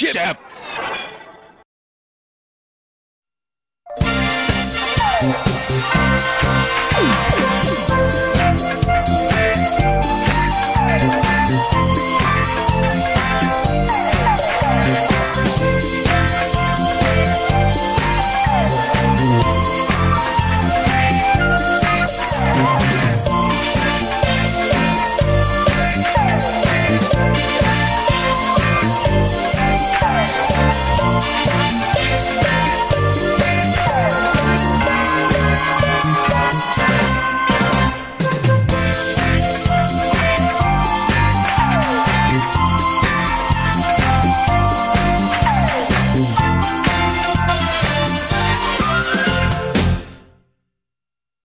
Jab.